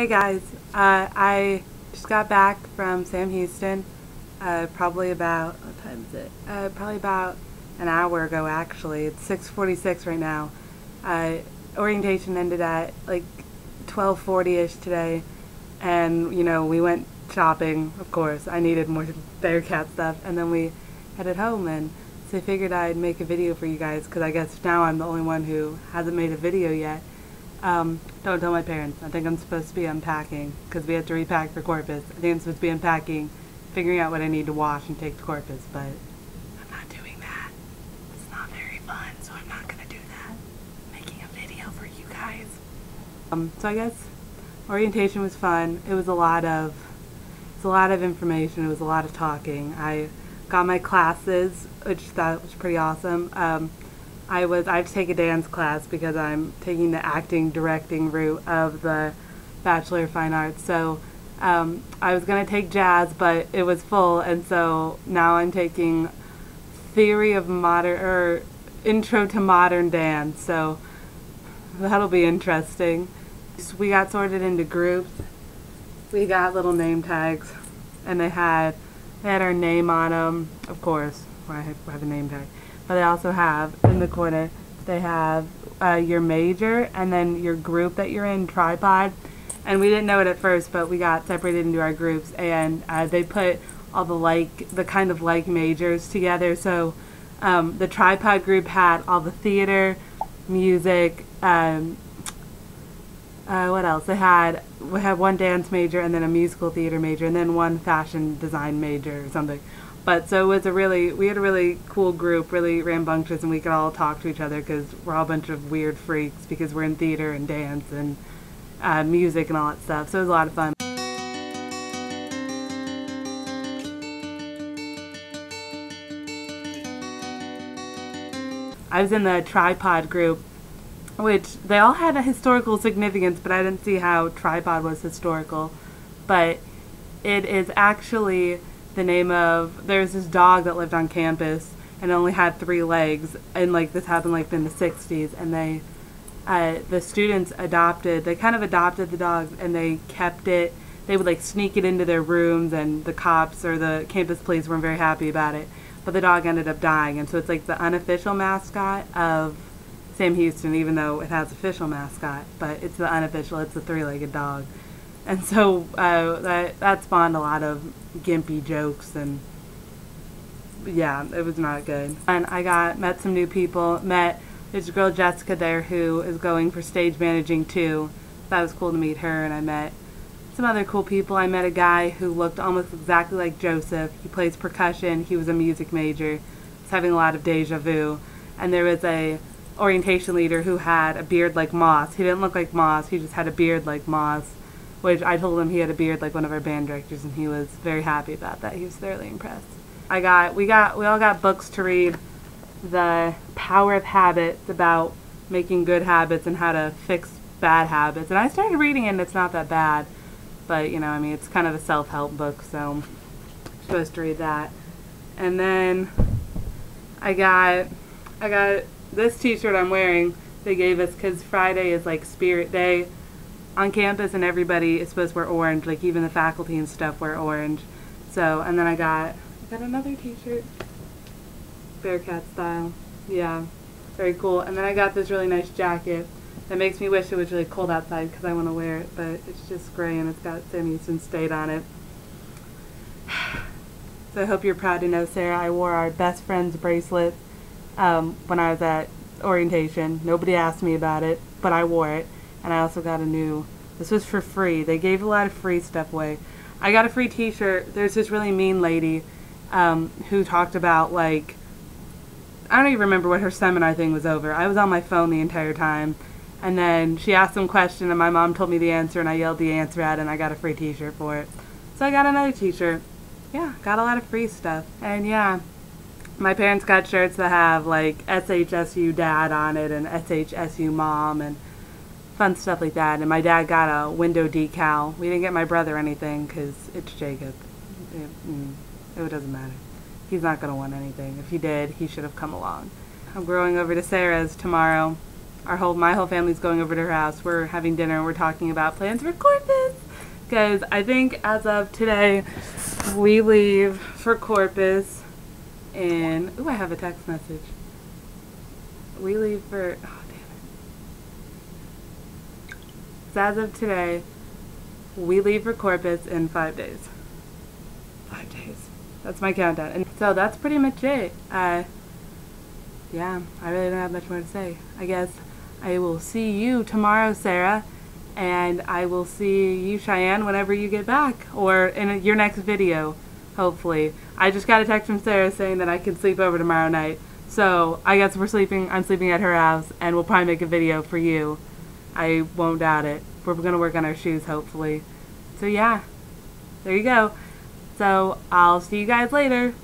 Hey guys, uh, I just got back from Sam Houston, uh, probably about, what time is it? Uh, probably about an hour ago actually. It's 6.46 right now. Uh, orientation ended at like 12.40ish today, and you know, we went shopping, of course. I needed more Bearcat stuff, and then we headed home, and so I figured I'd make a video for you guys, because I guess now I'm the only one who hasn't made a video yet. Um, don't tell my parents. I think I'm supposed to be unpacking because we have to repack for Corpus. I think I'm supposed to be unpacking, figuring out what I need to wash and take to Corpus, but I'm not doing that. It's not very fun, so I'm not going to do that. I'm making a video for you guys. Um, so I guess orientation was fun. It was a lot of, it's a lot of information. It was a lot of talking. I got my classes, which that was pretty awesome. Um, I was I have to take a dance class because I'm taking the acting directing route of the Bachelor of Fine Arts. So um, I was gonna take jazz, but it was full, and so now I'm taking theory of modern or intro to modern dance. So that'll be interesting. So we got sorted into groups. We got little name tags, and they had they had our name on them, of course. I have, a name tag but they also have in the corner. They have uh, your major and then your group that you're in tripod. And we didn't know it at first but we got separated into our groups and uh, they put all the like the kind of like majors together. So um, the tripod group had all the theater music um, uh, what else? They had we had one dance major and then a musical theater major and then one fashion design major or something but so it was a really, we had a really cool group, really rambunctious, and we could all talk to each other because we're all a bunch of weird freaks because we're in theater and dance and uh, music and all that stuff. So it was a lot of fun. I was in the tripod group, which they all had a historical significance, but I didn't see how tripod was historical. But it is actually the name of there's this dog that lived on campus and only had three legs and like this happened like in the 60s and they uh, the students adopted they kind of adopted the dog and they kept it. They would like sneak it into their rooms and the cops or the campus police weren't very happy about it. But the dog ended up dying and so it's like the unofficial mascot of Sam Houston even though it has official mascot but it's the unofficial it's a three-legged dog and so uh, that that spawned a lot of gimpy jokes and yeah, it was not good. And I got met some new people. Met there's a girl Jessica there who is going for stage managing too. That was cool to meet her, and I met some other cool people. I met a guy who looked almost exactly like Joseph. He plays percussion. He was a music major. Was having a lot of deja vu. And there was a orientation leader who had a beard like Moss. He didn't look like Moss. He just had a beard like Moss which I told him he had a beard like one of our band directors, and he was very happy about that. He was thoroughly impressed. I got, we got, we all got books to read. The Power of Habits about making good habits and how to fix bad habits, and I started reading it. and It's not that bad, but you know, I mean, it's kind of a self-help book, so I'm supposed to read that. And then I got, I got this T-shirt I'm wearing. They gave us because Friday is like Spirit Day on campus and everybody is supposed to wear orange, like even the faculty and stuff wear orange. So, and then I got, I got another t-shirt, Bearcat style. Yeah, very cool. And then I got this really nice jacket that makes me wish it was really cold outside because I want to wear it, but it's just gray and it's got Sam Houston State on it. So I hope you're proud to know, Sarah, I wore our best friend's bracelet um, when I was at orientation. Nobody asked me about it, but I wore it and I also got a new, this was for free. They gave a lot of free stuff away. I got a free t-shirt. There's this really mean lady um, who talked about like, I don't even remember what her seminar thing was over. I was on my phone the entire time. And then she asked some question and my mom told me the answer and I yelled the answer at and I got a free t-shirt for it. So I got another t-shirt. Yeah, got a lot of free stuff. And yeah, my parents got shirts that have like SHSU dad on it and SHSU mom and fun stuff like that. And my dad got a window decal. We didn't get my brother anything because it's Jacob. It, mm, it doesn't matter. He's not going to want anything. If he did, he should have come along. I'm going over to Sarah's tomorrow our whole my whole family's going over to her house. We're having dinner. We're talking about plans for Corpus because I think as of today, we leave for Corpus in. Ooh, I have a text message. We leave for. Oh damn it. As of today, we leave for Corpus in five days. Five days. That's my countdown. And so that's pretty much it. Uh, yeah, I really don't have much more to say. I guess I will see you tomorrow, Sarah, and I will see you, Cheyenne, whenever you get back, or in your next video, hopefully. I just got a text from Sarah saying that I can sleep over tomorrow night. So I guess we're sleeping. I'm sleeping at her house, and we'll probably make a video for you. I won't doubt it. We're gonna work on our shoes, hopefully. So yeah, there you go. So I'll see you guys later.